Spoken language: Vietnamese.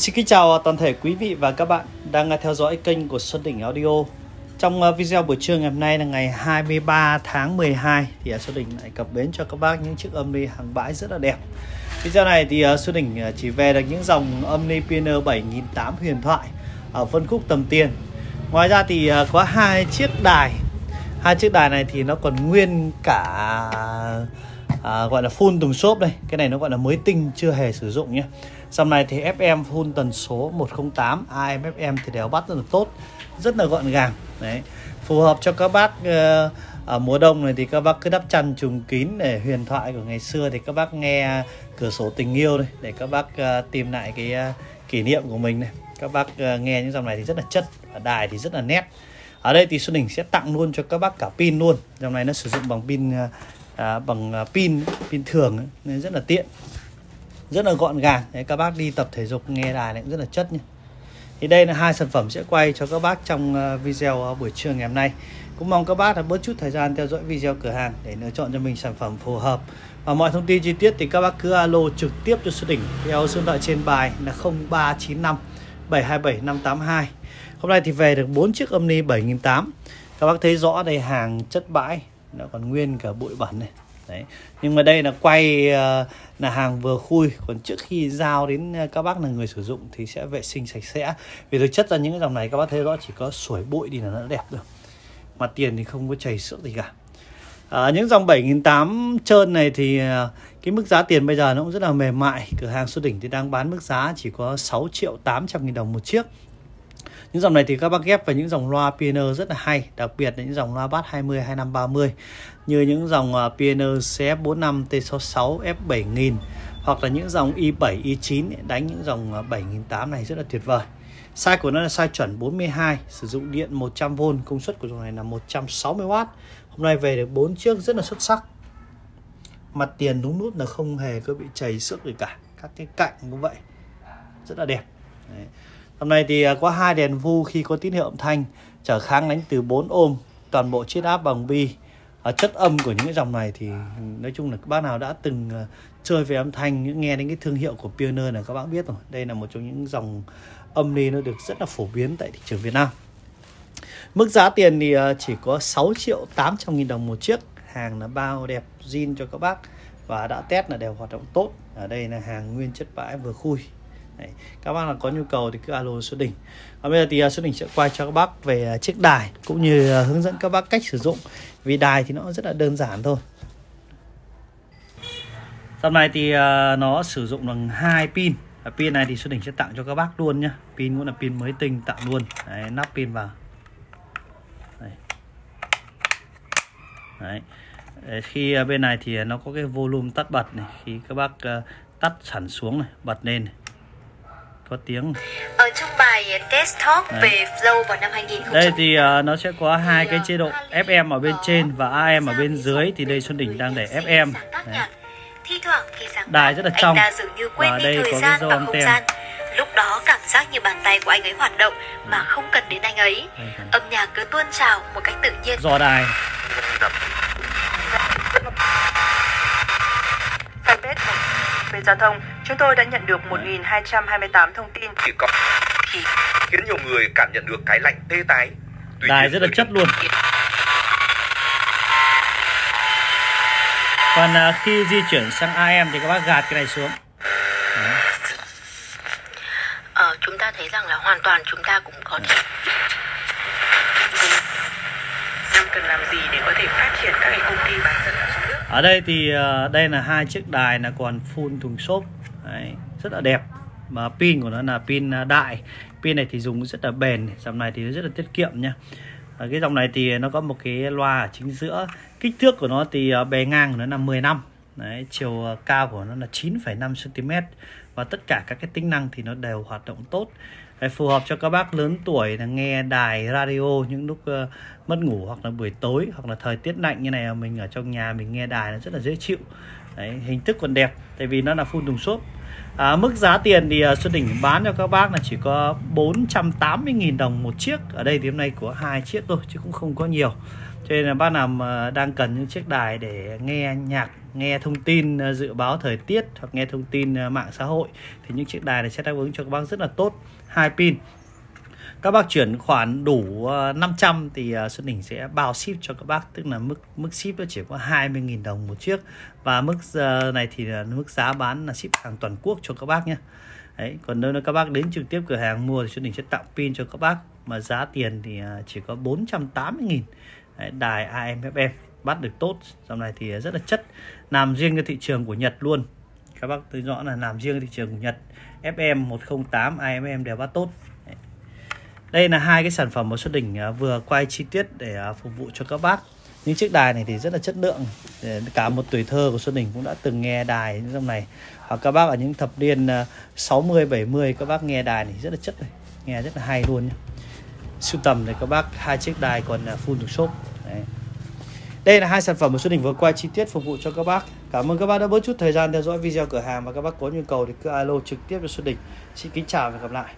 Xin kính chào toàn thể quý vị và các bạn đang theo dõi kênh của Xuân Đỉnh Audio. Trong ờ, video buổi trưa ngày hôm nay là ngày 23 tháng 12 thì ờ, Xuân Đỉnh lại cập bến cho các bác những chiếc âm ly hàng bãi rất là đẹp. Video này thì ờ, Xuân Đỉnh chỉ về được những dòng âm ly Pioneer 7008 huyền thoại ở phân khúc tầm tiền. Ngoài ra thì có hai chiếc đài. Hai chiếc đài này thì nó còn nguyên cả à, gọi là full tùng xốp đây. Cái này nó gọi là mới tinh chưa hề sử dụng nhé. Dòng này thì FM full tần số 108 AM FM thì đều bắt rất là tốt Rất là gọn gàng. Đấy. Phù hợp cho các bác uh, ở mùa đông này thì các bác cứ đắp chăn trùng kín để huyền thoại của ngày xưa thì các bác nghe cửa sổ tình yêu đây để các bác uh, tìm lại cái uh, kỷ niệm của mình này. Các bác uh, nghe những dòng này thì rất là chất và đài thì rất là nét. Ở đây thì Xuân Đình sẽ tặng luôn cho các bác cả pin luôn. Dòng này nó sử dụng bằng pin à, bằng à, pin pin thường ấy, nên rất là tiện. Rất là gọn gàng. Đấy, các bác đi tập thể dục nghe đài này cũng rất là chất nhé thì đây là hai sản phẩm sẽ quay cho các bác trong à, video à, buổi trưa ngày hôm nay. Cũng mong các bác đã bớt chút thời gian theo dõi video cửa hàng để lựa chọn cho mình sản phẩm phù hợp. Và mọi thông tin chi tiết thì các bác cứ alo trực tiếp cho số đỉnh theo số điện thoại trên bài là 0395 727 582 hôm nay thì về được bốn chiếc âm ni 7008 các bác thấy rõ đây hàng chất bãi nó còn nguyên cả bụi bẩn này. Đấy. Nhưng mà đây là quay ờ, là hàng vừa khui. Còn trước khi giao đến ờ, các bác là người sử dụng thì sẽ vệ sinh sạch sẽ. Vì thực chất là những cái dòng này các bác thấy rõ chỉ có sủi bụi đi là nó đẹp được mặt tiền thì không có chảy sữa gì cả. À, những dòng 7.800 trơn này thì cái mức giá tiền bây giờ nó cũng rất là mềm mại. Cửa hàng số Đỉnh thì đang bán mức giá chỉ có 6 triệu 800 nghìn đồng một chiếc những dòng này thì các bác ghép vào những dòng loa piano rất là hay đặc biệt là những dòng loa bass 20 25 30 như những dòng uh, piano CF45 T66 F7000 hoặc là những dòng i7 i9 đánh những dòng à, 7008 này rất là tuyệt vời. Size của nó là size chuẩn 42 Sử dụng điện 100V Công suất của dòng này là 160W Hôm nay về được 4 chiếc rất là xuất sắc. Mặt tiền đúng nút là không hề có bị chảy xước gì cả Các cái cạnh cũng vậy. Rất là đẹp. Đấy. Hôm nay thì à, có hai đèn vu khi có tín hiệu âm thanh trở kháng đánh từ 4 ôm toàn bộ chiết áp bằng bi. À, chất âm của những cái dòng này thì nói chung là các bác nào đã từng à, chơi về âm thanh nghe đến cái thương hiệu của Pioneer là các bác biết rồi. Đây là một trong những dòng âm ly nó được rất là phổ biến tại thị trường Việt Nam. Mức giá tiền thì à, chỉ có 6 triệu 800 nghìn đồng một chiếc. Hàng là bao đẹp zin cho các bác và đã test là đều hoạt động tốt. Ở đây là hàng nguyên chất bãi vừa khui. Đấy. các bác là có nhu cầu thì cứ alo số đỉnh và bây giờ thì à, số đỉnh sẽ quay cho các bác về à, chiếc đài cũng như à, hướng dẫn các bác cách sử dụng. Vì đài thì nó rất là đơn giản thôi. Dòng này thì nó sử dụng bằng hai pin. Và pin này thì số đỉnh sẽ tặng cho các bác luôn nhá. Pin cũng là pin mới tinh tặng luôn. Đấy, nắp pin vào. Đấy. Đấy. khi bên này thì nó có cái volume tắt bật này. Khi các bác tắt sẵn xuống này bật lên này có tiếng. Ở trong bài test talk Đấy. về flow vào năm 2000 đây thì uh, nó sẽ có hai cái chế độ FM ở bên trên và AM ở bên dưới thì đây Xuân Đỉnh đang để FM Đấy. đài rất là trong. và đây có cái dâu âm tem. lúc đó cảm giác như bàn tay của anh ấy hoạt động mà không cần đến anh ấy. Âm nhạc cứ tuôn trào một cách tự nhiên. Dò đài. Về giao thông, chúng tôi đã nhận được 1.228 thông tin. Chỉ có khiến nhiều người cảm nhận được cái lạnh tê tái. Tuy Đài rất là chất luôn. Còn uh, khi di chuyển sang AM thì các bác gạt cái này xuống. Ờ, chúng ta thấy rằng là hoàn toàn chúng ta cũng có thể cần làm gì để có thể phát triển các cái công ty bán dẫn ở trong nước? ở đây thì uh, đây là hai chiếc đài là còn full thùng xốp Đấy, rất là đẹp. Mà pin của nó là pin à, đại. Pin này thì dùng rất là bền dòng này thì rất là tiết kiệm nha. À, cái dòng này thì nó có một cái loa ở chính giữa. Kích thước của nó thì à, bề ngang của nó là 10 năm Đấy, chiều à, cao của nó là 9,5 cm và tất cả các cái tính năng thì nó đều hoạt động tốt. Đấy, phù hợp cho các bác lớn tuổi là nghe đài radio những lúc uh, mất ngủ hoặc là buổi tối hoặc là thời tiết lạnh như này mình ở trong nhà mình nghe đài nó rất là dễ chịu. Đấy, hình thức còn đẹp tại vì nó là phun thùng xốp. À, mức giá tiền thì uh, Xuân Đỉnh bán cho các bác là chỉ có 480.000 đồng một chiếc. Ở đây thì hôm nay có hai chiếc thôi chứ cũng không có nhiều. Cho nên là bác nào mà đang cần những chiếc đài để nghe nhạc nghe thông tin à, dự báo thời tiết hoặc nghe thông tin à, mạng xã hội thì những chiếc đài này sẽ đáp ứng cho các bác rất là tốt. Hai pin các bác chuyển khoản đủ ờ, 500 thì ờ, Xuân Đỉnh sẽ bao ship cho các bác. Tức là mức mức ship nó chỉ có 20.000 đồng một chiếc. Và mức ờ, này thì là mức giá bán là ship hàng toàn quốc cho các bác nhé. Đấy, còn nếu các bác đến trực tiếp cửa hàng mua thì Xuân Đỉnh sẽ tặng pin cho các bác. Mà giá tiền thì chỉ có 480 000 đài AM FM bắt được tốt. Dòng này thì rất là chất làm riêng cái thị trường của Nhật luôn. Các bác thấy rõ là làm riêng thị trường của Nhật. FM 108 AMM đều bắt tốt đây là hai cái sản phẩm mà Xuân Đỉnh à, vừa quay chi tiết để à, phục vụ cho các bác những chiếc đài này thì rất là chất lượng cả một tuổi thơ của Xuân Đình cũng đã từng nghe đài trong này hoặc các bác ở những thập niên à, 60 70 các bác nghe đài này rất là chất này, nghe rất là hay luôn nhé sưu tầm này các bác, hai chiếc đài còn full được shop Đấy. Đây là hai sản phẩm mà Xuân Đình vừa quay chi tiết phục vụ cho các bác. Cảm ơn các bác đã bớt chút thời gian theo dõi video cửa hàng và các bác có nhu cầu thì cứ alo trực tiếp cho Xuân Đình. Xin kính chào và gặp lại.